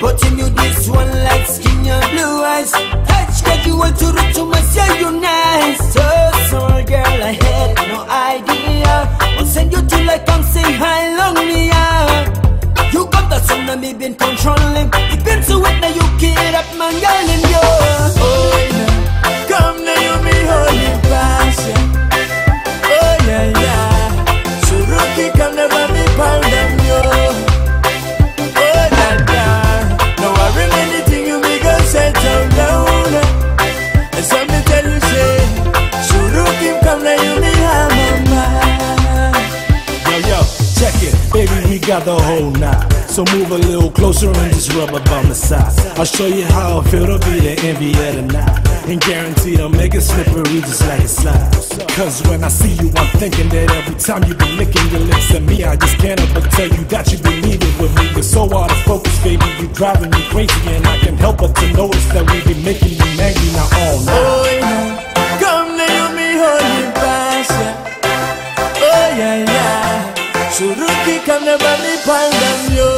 But you knew this one like skin, your blue eyes. Touch that you want to reach to my cell, you know. Got the whole nine. So move a little closer and just rub up on the side. I'll show you how I feel to be the envy of the night. And guarantee to make it slippery just like a slide. Cause when I see you, I'm thinking that every time you be licking your lips at me, I just can't help but tell you that you believe it with me. You're so out of focus, baby, you're driving me crazy. And I can help but to notice that we be making you angry now all night. Oh yeah, come leo mi holy pasa. Oh yeah yeah, Suruti ka na ba ni pandan yo